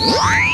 What?